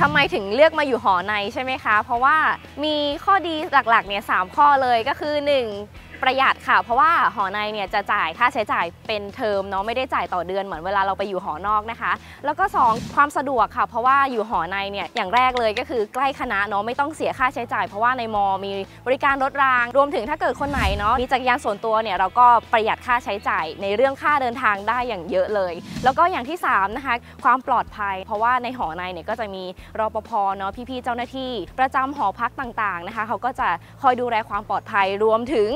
ทำไมถึงเลือกมาอยู่หอในใช่ไหมคะ เพราะว่ามีข้อดีหลักๆเนี่ยสามข้อเลยก็คือ 1. ประหยัดค่ะ เพราะว่าหอในเนี่ยจะจ่ายค่าใช้จ่ายเป็นเทอมเนาะไม่ได้จ่ายต่อเดือนเหมือนเวลาเราไปอยู่หอนอกนะคะ แล้วก็ 2 ความสะดวกค่ะ เพราะว่าอยู่หอในเนี่ยอย่างแรกเลยก็คือใกล้คณะเนาะไม่ต้องเสียค่าใช้จ่าย เพราะว่าในมอมีบริการรถราง รวมถึงถ้าเกิดคนไหนเนาะมีจักรยานส่วนตัวเนี่ยเราก็ประหยัดค่าใช้จ่ายในเรื่องค่าเดินทางได้อย่างเยอะเลย แล้วก็อย่างที่3นะคะความปลอดภัย เพราะว่าในหอในเนี่ยก็จะมีรปภเนาะพี่ๆเจ้าหน้าที่ ประจำหอพักต่างๆนะคะเขาก็จะคอยดูแลความปลอดภัยรวมถึง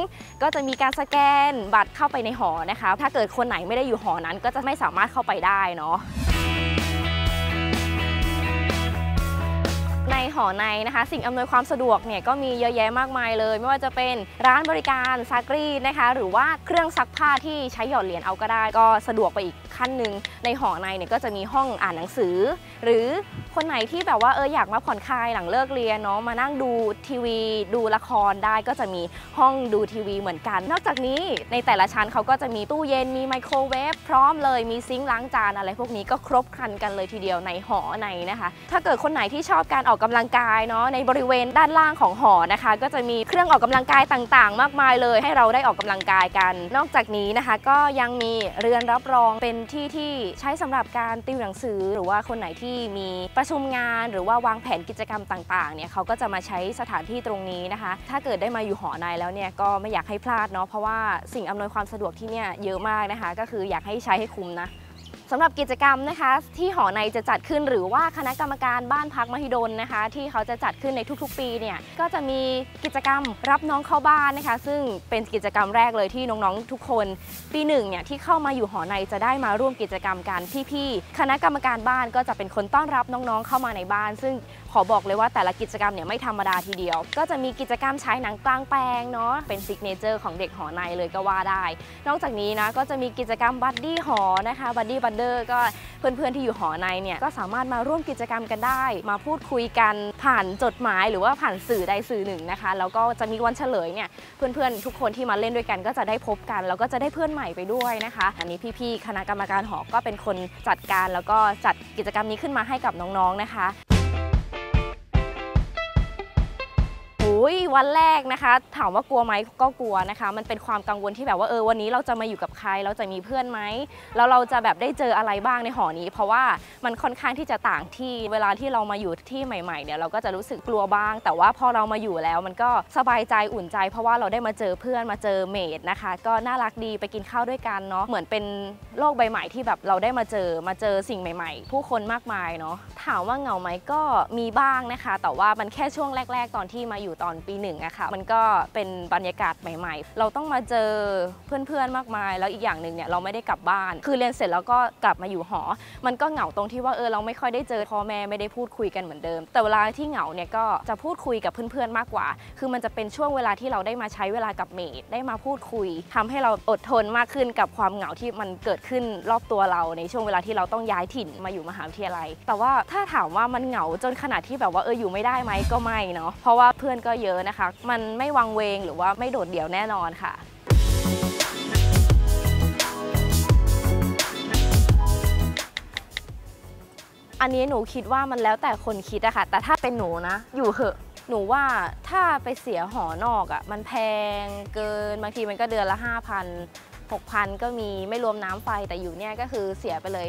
ก็จะมีการสแกนบัตรเข้าไปในหอนะคะ ถ้าเกิดคนไหนไม่ได้อยู่หอนั้นก็จะไม่สามารถเข้าไปได้เนาะ ในหอในนะคะ สิ่งอำนวยความสะดวกเนี่ยก็มีเยอะแยะมากมายเลย ไม่ว่าจะเป็นร้านบริการซักรีดนะคะ หรือว่าเครื่องซักผ้าที่ใช้หยอดเหรียญเอาก็ได้ ก็สะดวกไปอีกขั้นหนึ่งในหอในเนี่ยก็จะมีห้องอ่านหนังสือ หรือคนไหนที่แบบว่าเอออยากมาผ่อนคลายหลังเลิกเรียนเนาะมานั่งดูทีวี ดูละครได้ก็จะมีห้องดูทีวีเหมือนกัน นอกจากนี้ในแต่ละชั้นเขาก็จะมีตู้เย็นมีไมโครเวฟพร้อมเลยมีซิงค์ล้างจานอะไรพวกนี้ก็ครบครันกันเลยทีเดียวในหอในนะคะ ถ้าเกิดคนไหนที่ชอบการออกกำลังกายเนาะในบริเวณด้านล่างของหอนะคะ ก็จะมีเครื่องออกกำลังกายต่างๆ มากมายเลย ให้เราได้ออกกำลังกายกัน นอกจากนี้นะคะ ก็ยังมีเรือนรับรองเป็นที่ที่ใช้สำหรับการติวหนังสือ หรือว่าคนไหนที่มีประชุมงาน หรือว่าวางแผนกิจกรรมต่างๆเนี่ยเขาก็จะมาใช้สถานที่ตรงนี้นะคะ ถ้าเกิดได้มาอยู่หอในแล้วเนี่ยก็ไม่อยากให้พลาดเนาะเพราะว่าสิ่งอำนวยความสะดวกที่เนี่ยเยอะมากนะคะ ก็คืออยากให้ใช้ให้คุ้มนะ สำหรับกิจกรรมนะคะที่หอในจะจัดขึ้นหรือว่าคณะกรรมการบ้านพักมหิดลนะคะ ที่เขาจะจัดขึ้นในทุกๆ ปีเนี่ยก็จะมีกิจกรรมรับน้องเข้าบ้านนะคะ ซึ่งเป็นกิจกรรมแรกเลยที่น้องๆทุกคน ปีหนึ่งเนี่ยที่เข้ามาอยู่หอในจะได้มาร่วมกิจกรรมกันพี่ๆคณะกรรมการบ้านก็จะเป็นคนต้อนรับน้องๆเข้ามาในบ้าน ซึ่ง ขอบอกเลยว่าแต่ละกิจกรรมเนี่ยไม่ธรรมดาทีเดียว ก็จะมีกิจกรรมฉายหนังกลางแปลงเนาะเป็น signature ของเด็กหอในเลยก็ว่าได้ นอกจากนี้นะก็จะมีกิจกรรมบัดดี้หอนะคะบัดดี้บันเดอร์ก็เพื่อนๆที่อยู่หอในเนี่ยก็สามารถมาร่วมกิจกรรมกันได้ มาพูดคุยกันผ่านจดหมายหรือว่าผ่านสื่อใดสื่อหนึ่งนะคะแล้วก็จะมีวันเฉลยเนี่ยเพื่อนๆทุกคนที่มาเล่นด้วยกันก็จะได้พบกัน แล้วก็จะได้เพื่อนใหม่ไปด้วยนะคะ อันนี้พี่ๆคณะกรรมการหอก็เป็นคนจัดการแล้วก็จัดกิจกรรมนี้ขึ้นมาให้กับน้องๆนะคะ ยวันแรกนะคะ ถามว่ากลัวไหมก็กลัวนะคะ มันเป็นความกังวลที่แบบว่าเออวันนี้เราจะมาอยู่กับใคร เราจะมีเพื่อนไหมแล้วเราจะแบบได้เจออะไรบ้างในหอนี้ เพราะว่ามันค่อนข้างที่จะต่างที่เวลาที่เรามาอยู่ที่ใหม่ๆเนี่ยเราก็จะรู้สึกกลัวบ้าง แต่ว่าพอเรามาอยู่แล้วมันก็สบายใจอุ่นใจ เพราะว่าเราได้มาเจอเพื่อนมาเจอเมดนะคะ ก็น่ารักดีไปกินข้าวด้วยกันเนาะเหมือนเป็นโลกใบใหม่ที่แบบเราได้มาเจอมาเจอสิ่งใหม่ ๆ ผู้คนมากมายเนาะถามว่าเหงาไหมก็มีบ้างนะคะ แต่ว่ามันแค่ช่วงแรก ๆ ตอนที่มาอยู่ตอนปีหนึ่งอะค่ะ มันก็เป็นบรรยากาศใหม่ ๆ เราต้องมาเจอเพื่อนๆมากมาย แล้วอีกอย่างหนึ่งเนี่ยเราไม่ได้กลับบ้าน คือเรียนเสร็จแล้วก็กลับมาอยู่หอ มันก็เหงาตรงที่ว่าเออเราไม่ค่อยได้เจอพ่อแม่ไม่ได้พูดคุยกันเหมือนเดิม แต่เวลาที่เหงาเนี่ยก็จะพูดคุยกับเพื่อนๆมากกว่า คือมันจะเป็นช่วงเวลาที่เราได้มาใช้เวลากับเมดได้มาพูดคุยทำให้เราอดทนมากขึ้นกับความเหงาที่มันเกิดขึ้นรอบตัวเราในช่วงเวลาที่เราต้องย้ายถิ่นมาอยู่มหาวิทยาลัย แต่ว่าถ้าถามว่ามันเหงาจนขนาดที่แบบว่าเอออยู่ไม่ได้ไหมก็ไม่เนาะเพราะว่าเพื่อนก็เยอะนะคะ มันไม่วังเวงหรือว่าไม่โดดเดี่ยวแน่นอนค่ะอันนี้หนูคิดว่ามันแล้วแต่คนคิดอะค่ะ แต่ถ้าเป็นหนูนะ อยู่เหอะ หนูว่าถ้าไปเสียหอนอกอะมันแพงเกิน บางทีมันก็เดือนละ 5,000 6,000 ก็มีไม่รวมน้ำไฟแต่อยู่เนี่ยก็คือเสียไปเลย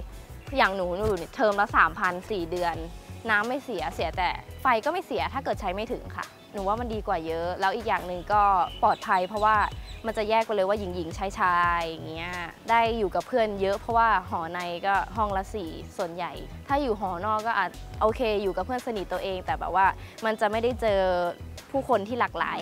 อย่างหนูหนูเนี่ยเทอมละ 3,000 4 เดือน น้ำไม่เสียเสียแต่ไฟก็ไม่เสียถ้าเกิดใช้ไม่ถึงค่ะ หนูว่ามันดีกว่าเยอะ แล้วอีกอย่างหนึ่งก็ปลอดภัย เพราะว่ามันจะแยกไปเลยว่าหญิงหญิงชายชายอย่างเงี้ยได้อยู่กับเพื่อนเยอะเพราะว่าหอในก็ห้องละสี่ส่วนใหญ่ ถ้าอยู่หอนอกก็อาจโอเค อยู่กับเพื่อนสนิทตัวเอง แต่แบบว่ามันจะไม่ได้เจอผู้คนที่หลากหลาย